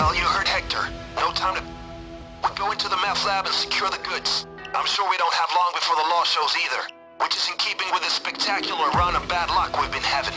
Well, you heard Hector. No time to... We go into the meth lab and secure the goods. I'm sure we don't have long before the law shows either. Which is in keeping with the spectacular run of bad luck we've been having.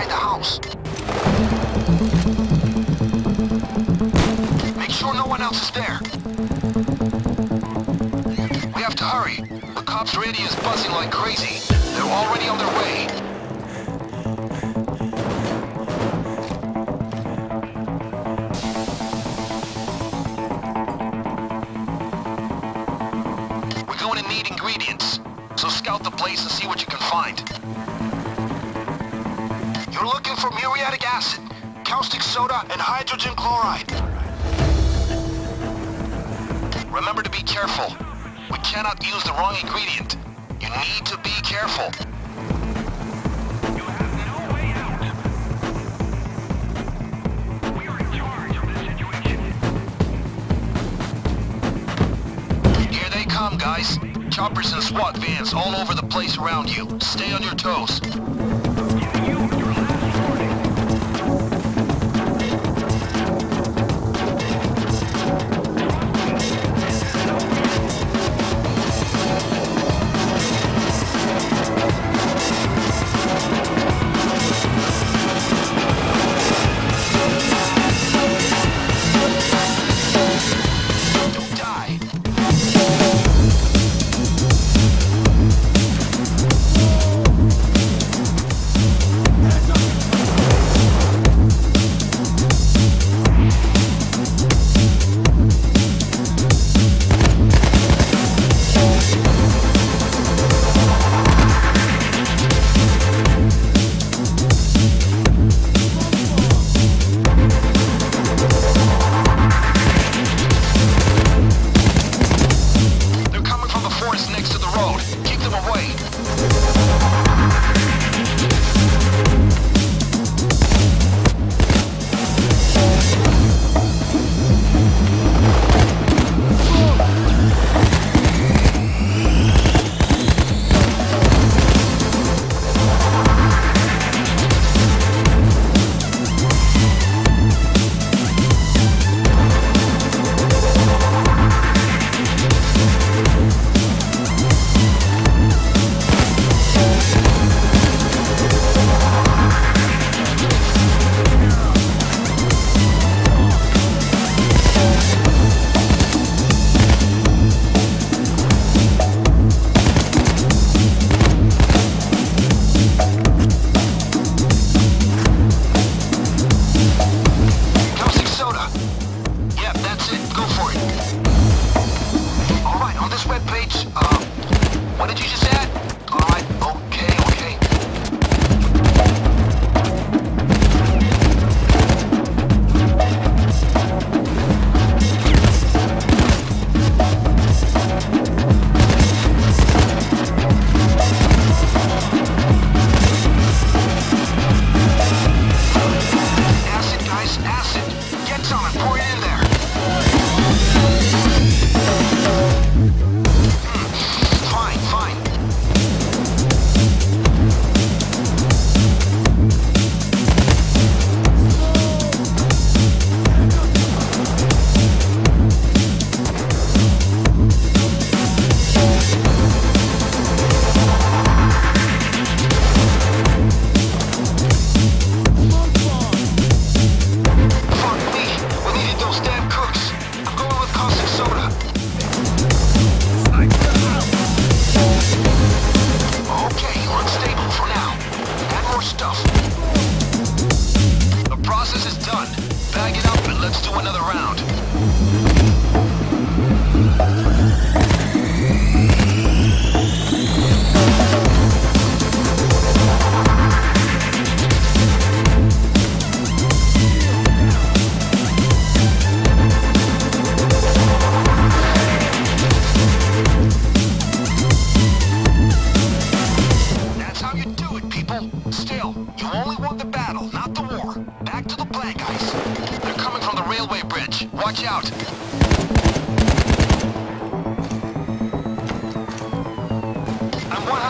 Outside the house. Make sure no one else is there. We have to hurry. The cops' radio is buzzing like crazy. They're already on their way. We're going to need ingredients, so scout the place and see what you can find. You're looking for muriatic acid, caustic soda, and hydrogen chloride. Remember to be careful. We cannot use the wrong ingredient. You need to be careful. Guys. Choppers and SWAT vans all over the place around you. Stay on your toes.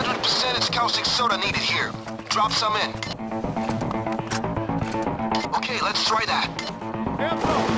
100% it's caustic soda needed here. Drop some in. Okay, let's try that.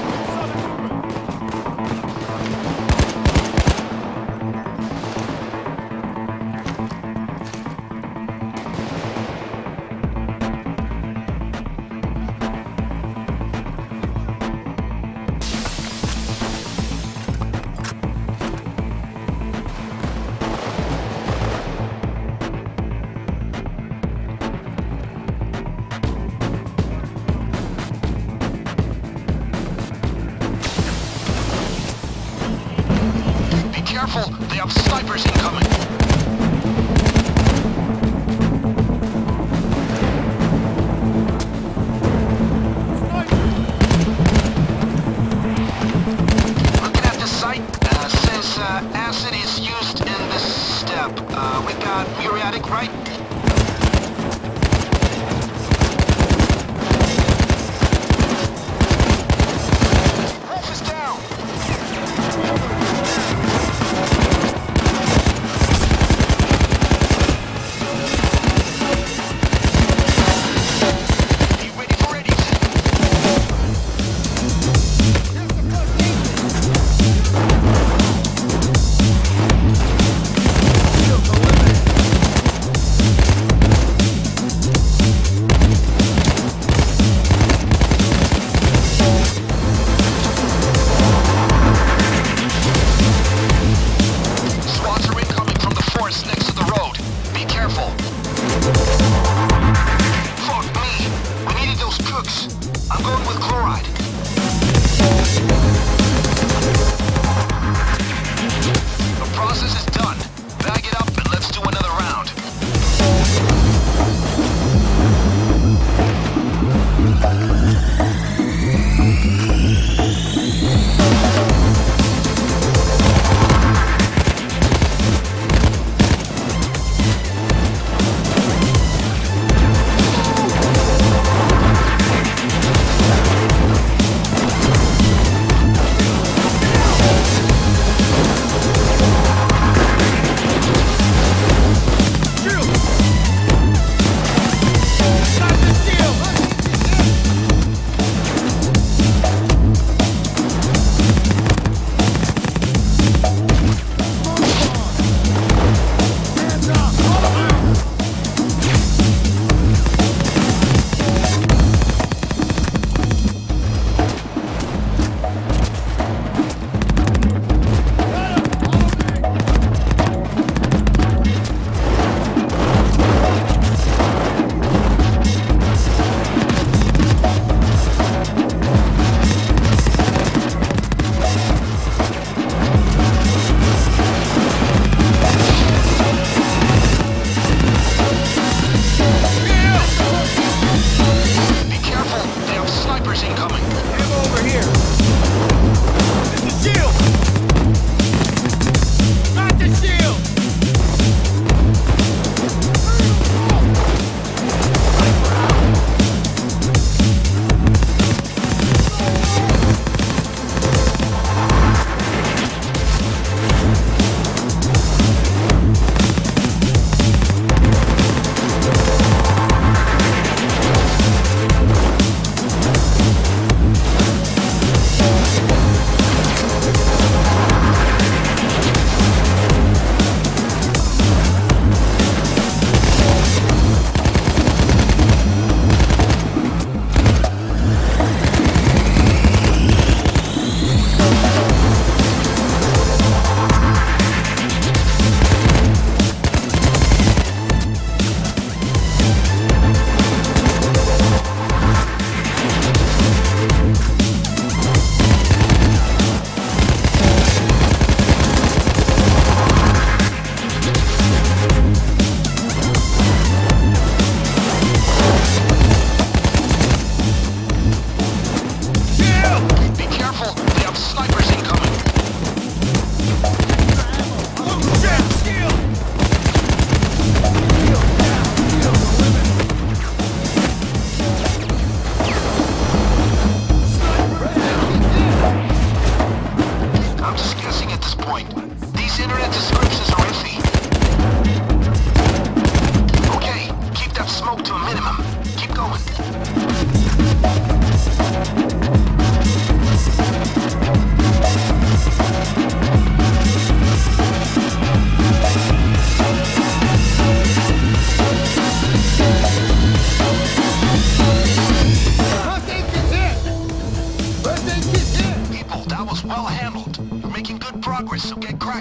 up. Snipers incoming.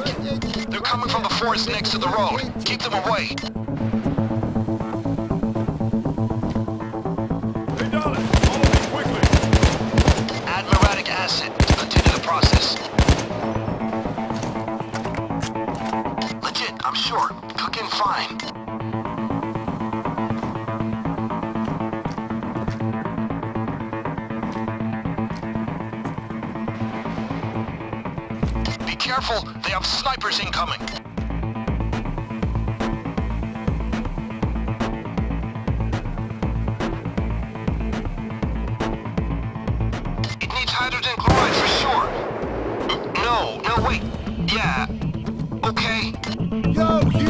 They're coming from the forest next to the road. Keep them away. Hey, Dallas, follow me quickly. Add muriatic acid to continue the process. Legit, I'm sure. Cooking fine. Careful, they have snipers incoming. It needs hydrogen chloride for sure. No, no, wait. Yeah. Okay. Yo,